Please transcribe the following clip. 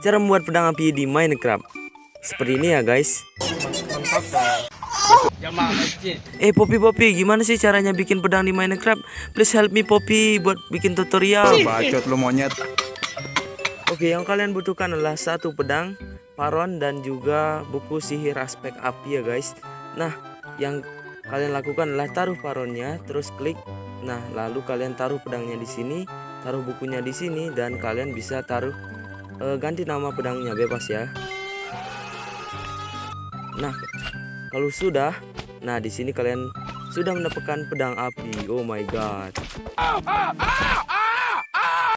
cara membuat pedang api di Minecraft. Seperti ini ya guys. Eh Poppy Poppy, gimana sih caranya bikin pedang di Minecraft? Please help me Poppy buat bikin tutorial. Bacot lu monyet. Oke, yang kalian butuhkan adalah satu pedang, paron dan juga buku sihir aspek api ya guys. Nah, yang kalian lakukan adalah taruh paronnya, terus klik. Nah, lalu kalian taruh pedangnya di sini, taruh bukunya di sini dan kalian bisa taruh eh, ganti nama pedangnya bebas ya. Nah, kalau sudah, nah di sini kalian sudah mendapatkan pedang api. Oh my god.